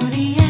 Gloria.